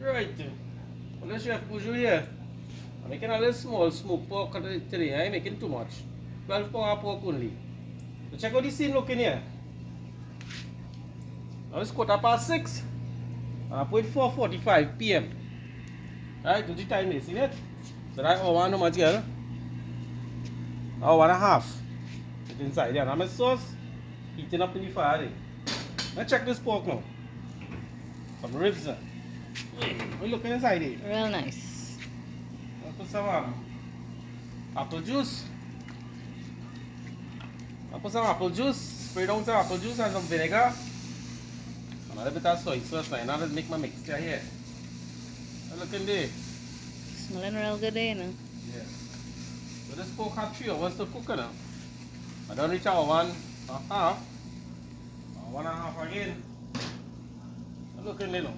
Right. Well, let's chef Buju here. I'm making a little small smoked pork today. I eh? ain't making too much. 12 pound pork only. So check out the scene looking here. Now it's quarter past 6. Uh, I put 4.45 p.m. Right, do the time is, see it? So that hour and how much girl? Hour and a half. It's inside there. Now my sauce heating up in the fire. Eh? Let's check this pork now. Some ribs there. What you looking inside it? Real nice. I'll put some um, apple juice. I'll put some apple juice, spray down some apple juice and some vinegar. And a little bit of soy sauce now. Now let's make my mixture here. Now look in there. Smelling real good, eh, no? Yeah. So this pork have three hours to cook now. I don't reach our one and a half. One and a half again. Now Look in there now.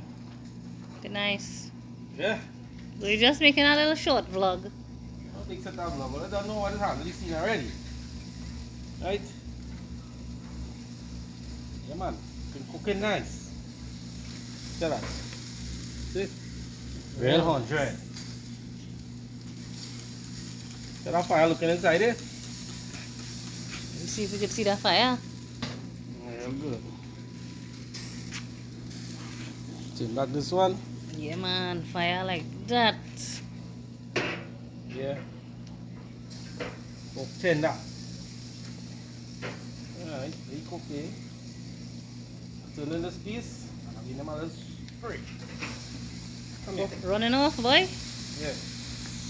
Good nice. Yeah. We're just making a little short vlog. No big set a vlog, but I don't know what is happening seen already. Right? Yeah man, can cooking nice. Tell us. See? Real hundred. Tell that fire looking inside eh? it. Let's see if we can see that fire. Real good. Turn back this one. Yeah, man. Fire like that. Yeah. Pork tender. Alright, very cooking. Turn in this piece. And I'll give them a little spray. Come here. Running off, boy. Yeah.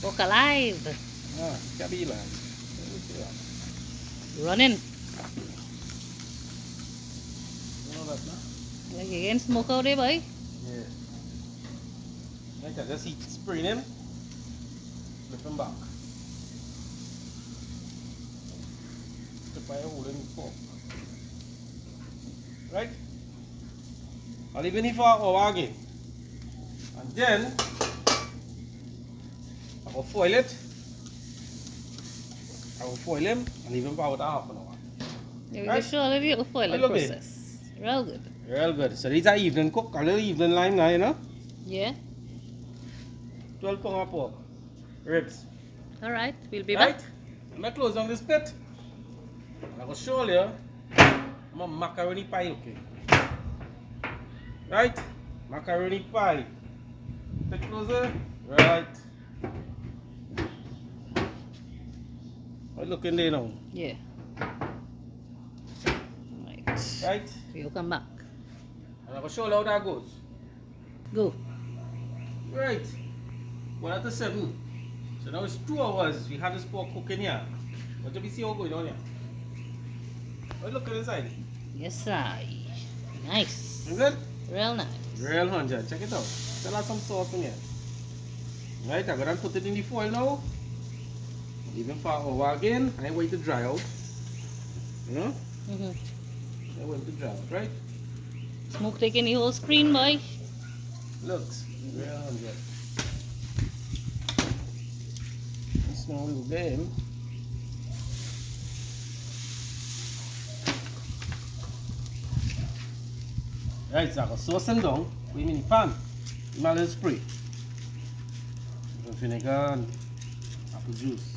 Walk alive. Ah, cabbie man. Running. You know that, no? Like you getting smoke out there, boy. Yeah. Like that, just heat spraying him. Flip him back. The fire holding the pork. Right? I'll leave it for an hour again. And then I will foil it. I will foil him and leave him for about half an hour. Yeah, we Right. can of you the foiling Look at it. process. Real good. Real good. So these are evening cook, a little evening lime now, you know? Yeah. 12 pound of pork. Ribs. All right. We'll be right? back. I'm gonna close down this pit. I'm gonna show you my macaroni pie, okay? Right? Macaroni pie. Bit closer. Right. Right, look in there now. Yeah. Right. Right? We'll come back. And I'm gonna show you how that goes. Go. Right one after seven. So now it's two hours. We have this poor cooking here. What do we see all going on here? Oh, look at inside. Yes, I. Nice. Is it? Real nice. Real 100. Check it out. Tell us some sauce in here. Right, I'm gonna put it in the foil now. Even for a while again. I wait to dry out. You know? Mm -hmm. I wait to dry out, right? Smoke taking the whole screen, boy. Looks. Real 100. in a little dam. Là, ils ont sauce donc, oui, mini pan, mal esprit. Je finis quand apple juice.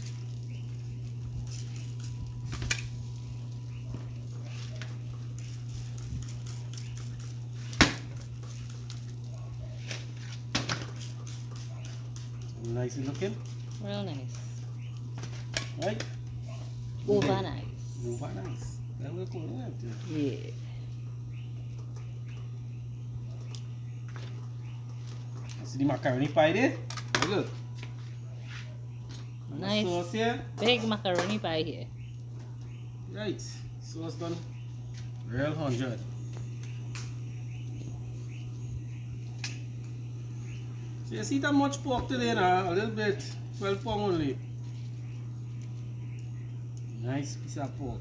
Nice looking. Real nice right? Over nice. Move on nice. That look good, isn't it? Yeah. See the macaroni pie there? Look. Nice. Sauce here. Big macaroni pie here. Right. Sauce done. Real hundred. So you see that much pork today now? A little bit. 12 pound only. Nice piece of pork.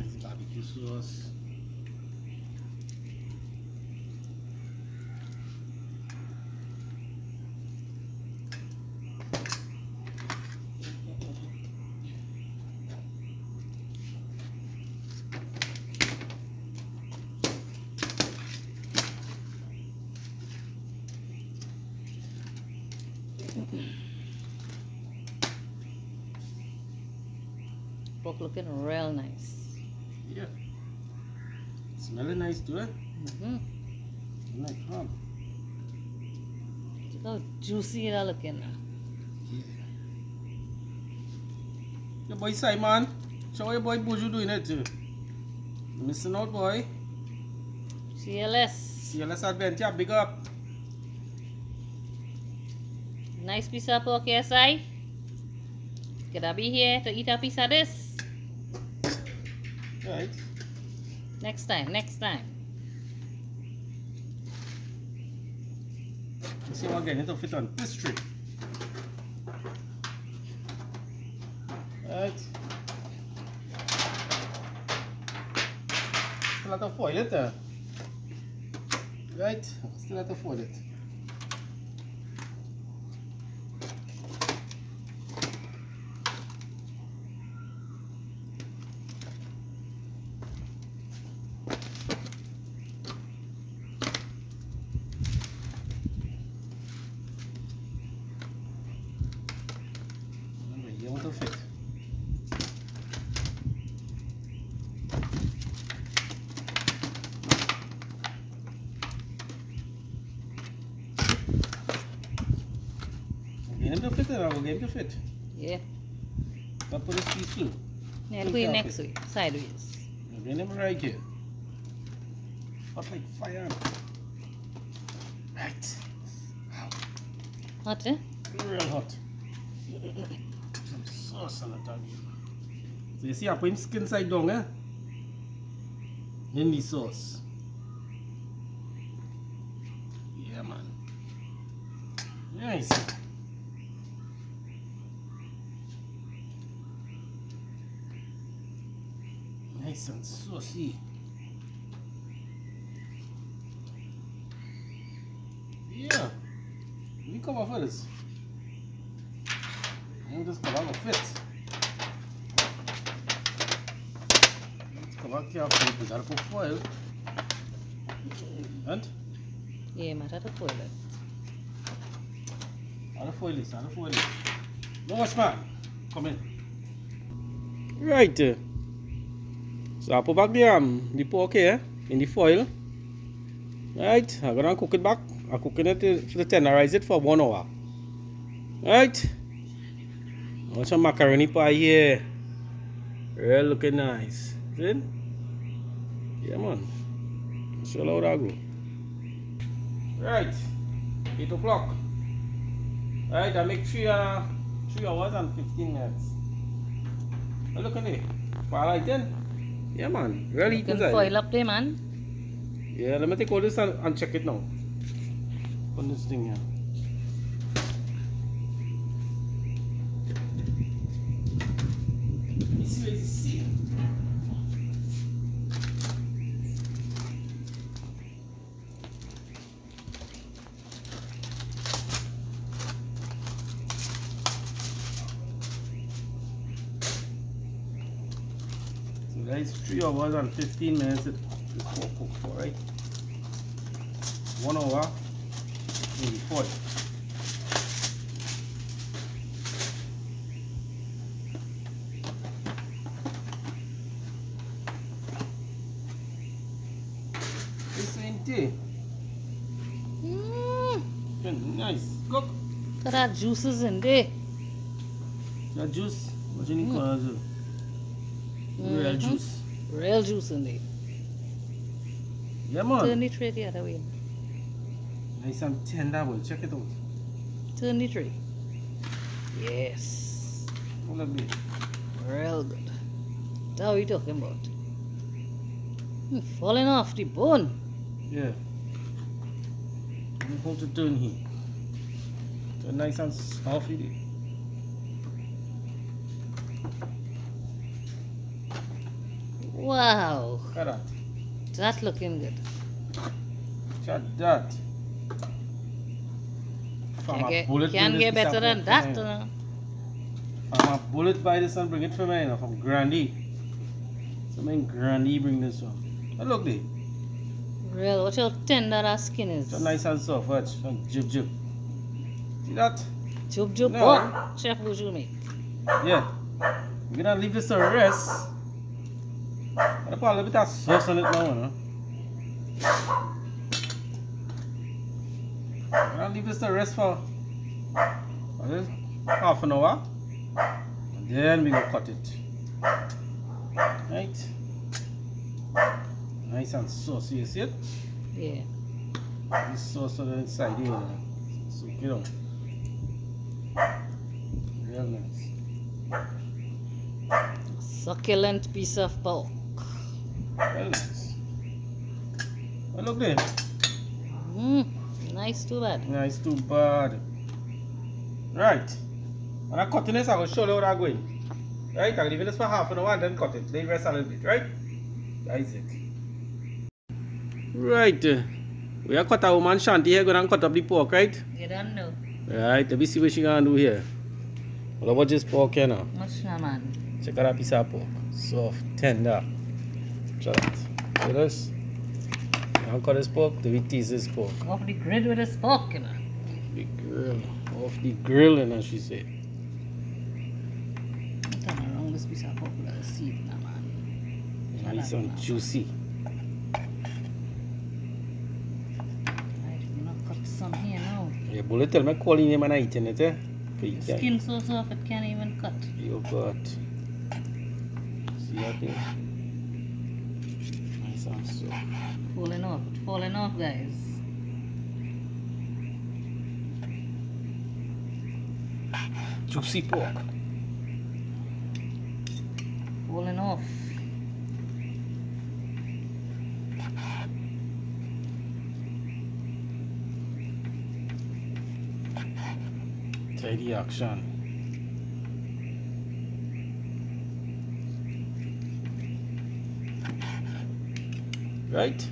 Nice barbecue sauce. Pork looking real nice. Yeah. Smelling nice too, eh? Mm-hmm. Like ham. Look how juicy it are looking now. Yeah. Your boy Simon. Show your boy Buju doing it too. Missing out, boy. CLS. CLS Adventure, big up. Nice piece of pork, yes, I. Could I be here to eat a piece of this? Right. Next time, next time. Let's see what getting to fit on this tree. Right. Still have to foil it. Uh. Right. Still have to foil it. Remember, you want to fit. Get him to fit it, I will get him to fit. Yeah. But put his feet through. Yeah, put it next way, sideways. Him right here. Hot like fire. Right. Hot, eh? Real hot. Some sauce on the top. So you see, I put him skin side down, eh? In the sauce. Yeah, man. Nice. Nice and saucy. Yeah. We come off this. And just come out of fit. Let's come out carefully. We gotta put foil. And? Yeah, matter to foil it. How to foil this? How to foil this? No watchman. Come in. Right. So I put back the um the pork here in the foil. Right. I'm gonna cook it back. I'm cooking it to tenderize it for one hour. Right. I want some macaroni pie here. Real looking nice. See? Yeah man. Show how that go. Right. 8 o'clock. Right, I make three, uh, three hours and 15 minutes. Look at it. Twilight then. Yeah, man. Really You can inside. foil up there, man. Yeah, let me take all this and, and check it now. On this thing here. Let me 3 hours and 15 minutes it is cooked for, right? 1 hour, maybe 40. This ain't it. Mm, Nice. Cook. that juices in there. That juice, what you need to call it? Real Mhm. juice. Real juice in there. Yeah, man. Turn the tray the other way. Nice and tender, boy. Check it out. Turn the tray. Yes. Up there. Real good. That's what we talking about. Hmm, falling off the bone. Yeah. You hold it turn here. Turn nice and soft. Wow. Look at that. That looking good. Check that. From Can't get, bullet can't get better than that. you uh. From a bullet by this and bring it for me, you know, from Grandy. So man Grandy bring this one. And look there. Real. what how tender that skin is. So nice and soft. Watch. Jib jib. See that? Jub jub No. what? Chef Buju make. Yeah. We're gonna leave this to rest. I'm gonna put a little bit of sauce on it now, you know. I'm gonna leave this to rest for what is it? half an hour. And then we gonna cut it. Right? Nice and saucy, you see it? Yeah. This sauce on the inside here. So you know. Real nice. Succulent piece of pork. Nice. Well, look there. Mm, nice too bad. Nice too bad. Right. When I cut this, going to show you how I'm going. Right? I'm leaving this for half an hour and then cut it. Leave rest a little bit, right? That is it. Right. We are cut a woman shanty here, going to cut up the pork, right? You don't know. Right, let me see what she gonna do here. What this pork here now? Much no man. Check out that piece of pork. Soft, tender. Try that. See this? You cut this pork, do we tease this pork? Off the grid with you know. The grill. Off the grill, and she said. Turn around this piece of a seed, no man. Nice and juicy. Right, we're gonna cut some here now. Yeah, bullet tell me calling him and I eating it, eh? The skin so soft it can't even cut. You got. See that thing? Falling off, falling off, guys. Juicy pork. Falling off. Tidy action. Right?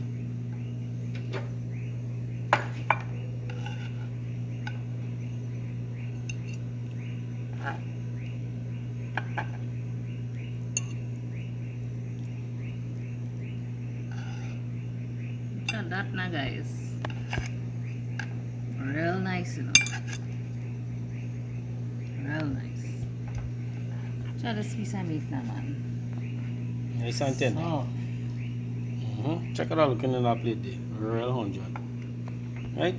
Look at that now, guys. Real nice, you know. Real nice. This piece of meat now, man. Nice and tender. Soft. Mm-hmm. Check it out looking in that plate there. Real hundred. Right?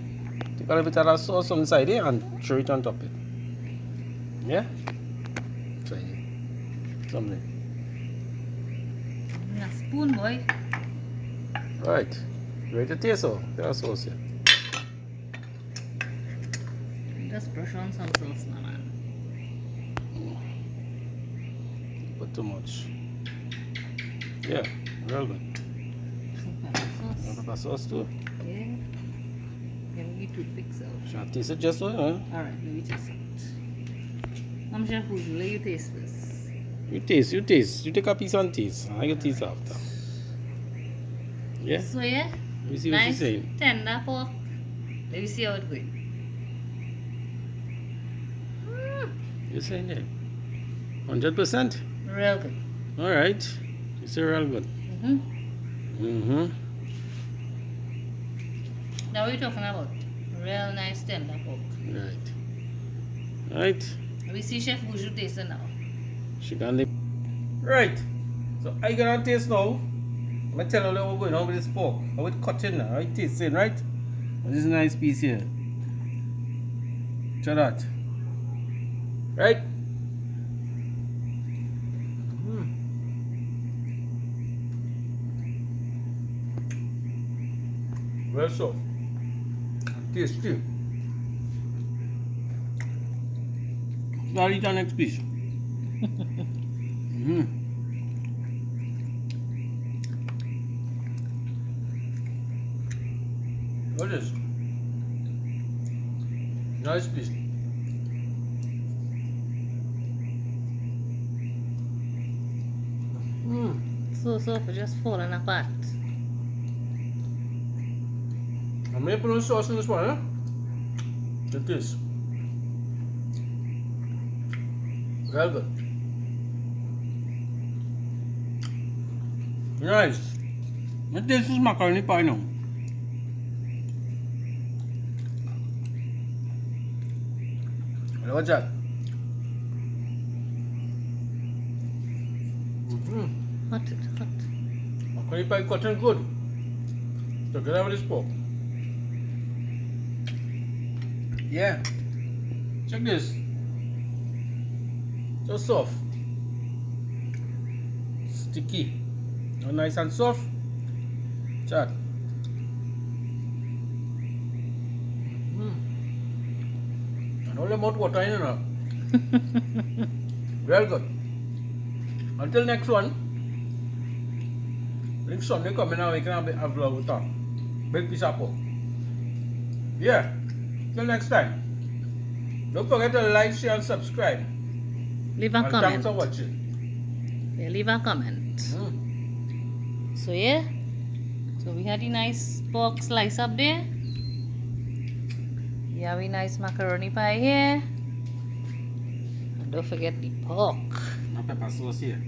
Take a little bit of that sauce on the side there and throw it on top of it. Yeah? Try it. Something. A spoon, boy. Right. Ready to taste so? There's sauce here. Just brush on some sauce now, man. Put too much. Yeah, real good. Some pepper You sauce. want pepper sauce too? Yeah. Give me toothpicks out. Shall I taste it just so, know? Alright, let me taste it. Mom Chef, who's let you taste this? You taste, you taste. You take a piece and taste. I get taste after. Yeah? So yeah, Let me see what she's nice saying. tender pork. Let me see how it goes. You're saying that? 100%? real good. Alright. You say real good. Mm-hmm. Mm-hmm. Now we're talking about? Real nice tender pork. Right. Right. We see Chef Buju taste it now. She can live. Right. So I gonna taste now. I'm gonna tell you what's going on with this pork. I How it cutting now, right? Tasting, right? This is a nice piece here. Try that. Right? Mm. Well soft. Tasty. Now eat the next piece. mm. What is? Nice piece. Mm. So soft, it's just falling apart. Put on sauce in this one, huh? It is. Well good. Nice. This is macaroni pie now. What's that? Mm. Hot, hot. Curry pie cotton good. Together with this pork. Yeah. Check this. So soft. Sticky. Oh, nice and soft. Chat. Mm. And all the mouth water in it now. Very good. Until next one. Next Sunday coming out, we can have a vlog with them. Big piece of pork. Yeah. Till next time. Don't forget to like, share, and subscribe. Leave a And thanks comment. for watching. Yeah, leave a comment. Mm. So yeah. So we had a nice pork slice up there. Yeah, we nice macaroni pie here. And don't forget the pork. No pepper sauce here.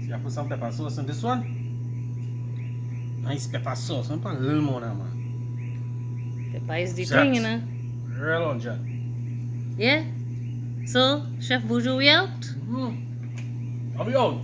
See, I put some pepper sauce in this one. Nice pepper sauce. I'm put a little more now, man. The pie is the Shots. thing, you know. Real on, Jack. Yeah. So, Chef Buju, we out. Mm. I'll be out.